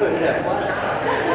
Put it at one. Để nhìn cho